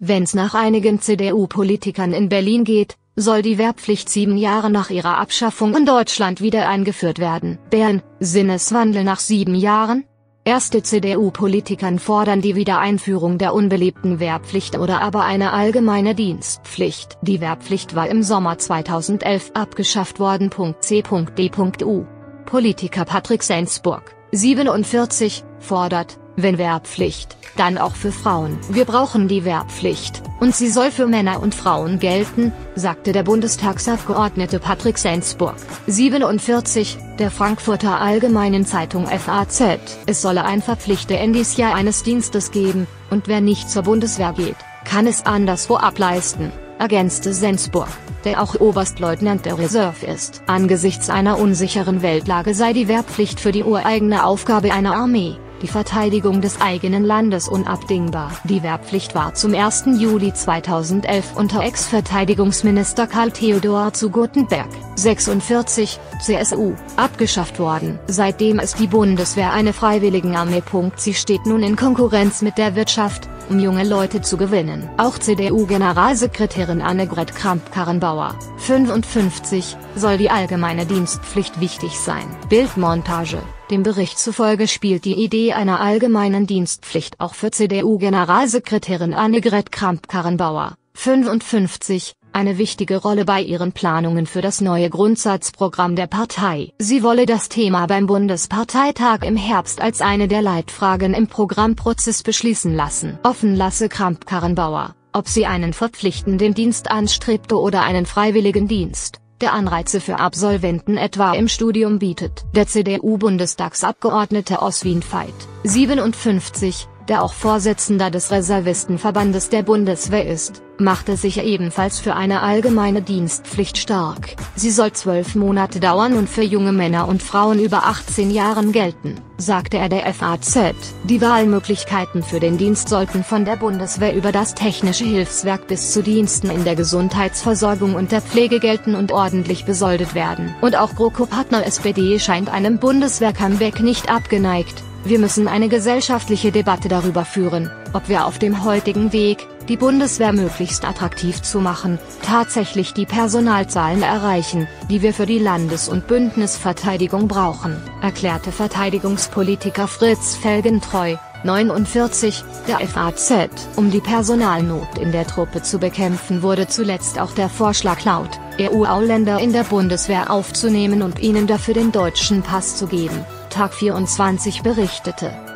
Wenn's nach einigen CDU-Politikern in Berlin geht, soll die Wehrpflicht sieben Jahre nach ihrer Abschaffung in Deutschland wieder eingeführt werden. Bern, Sinneswandel nach sieben Jahren? Erste CDU-Politikern fordern die Wiedereinführung der unbeliebten Wehrpflicht oder aber eine allgemeine Dienstpflicht. Die Wehrpflicht war im Sommer 2011 abgeschafft worden. C.D.U. Politiker Patrick Sensburg, 47, fordert, wenn Wehrpflicht, dann auch für Frauen. Wir brauchen die Wehrpflicht, und sie soll für Männer und Frauen gelten, sagte der Bundestagsabgeordnete Patrick Sensburg, 47, der Frankfurter Allgemeinen Zeitung FAZ. Es solle ein verpflichtetendes Jahr eines Dienstes geben, und wer nicht zur Bundeswehr geht, kann es anderswo ableisten, ergänzte Sensburg der auch Oberstleutnant der Reserve ist. Angesichts einer unsicheren Weltlage sei die Wehrpflicht für die ureigene Aufgabe einer Armee, die Verteidigung des eigenen Landes unabdingbar. Die Wehrpflicht war zum 1. Juli 2011 unter Ex-Verteidigungsminister Karl Theodor zu Guttenberg, 46, CSU, abgeschafft worden. Seitdem ist die Bundeswehr eine Freiwilligenarmee. Sie steht nun in Konkurrenz mit der Wirtschaft, um junge Leute zu gewinnen. Auch CDU-Generalsekretärin Annegret Kramp-Karrenbauer, 55, soll die allgemeine Dienstpflicht wichtig sein. Bildmontage Dem Bericht zufolge spielt die Idee einer allgemeinen Dienstpflicht auch für CDU-Generalsekretärin Annegret Kramp-Karrenbauer, 55, eine wichtige Rolle bei ihren Planungen für das neue Grundsatzprogramm der Partei. Sie wolle das Thema beim Bundesparteitag im Herbst als eine der Leitfragen im Programmprozess beschließen lassen. Offen lasse Kramp-Karrenbauer, ob sie einen verpflichtenden Dienst anstrebte oder einen freiwilligen Dienst der Anreize für Absolventen etwa im Studium bietet. Der CDU-Bundestagsabgeordnete Oswin Veit, 57, der auch Vorsitzender des Reservistenverbandes der Bundeswehr ist, machte sich ebenfalls für eine allgemeine Dienstpflicht stark. Sie soll zwölf Monate dauern und für junge Männer und Frauen über 18 Jahren gelten, sagte er der FAZ. Die Wahlmöglichkeiten für den Dienst sollten von der Bundeswehr über das Technische Hilfswerk bis zu Diensten in der Gesundheitsversorgung und der Pflege gelten und ordentlich besoldet werden. Und auch GroKo-Partner SPD scheint einem Bundeswehr-Comeback nicht abgeneigt. Wir müssen eine gesellschaftliche Debatte darüber führen, ob wir auf dem heutigen Weg, die Bundeswehr möglichst attraktiv zu machen, tatsächlich die Personalzahlen erreichen, die wir für die Landes- und Bündnisverteidigung brauchen, erklärte Verteidigungspolitiker Fritz Felgentreu, 49, der FAZ. Um die Personalnot in der Truppe zu bekämpfen wurde zuletzt auch der Vorschlag laut, EU-Ausländer in der Bundeswehr aufzunehmen und ihnen dafür den deutschen Pass zu geben. Tag 24 berichtete.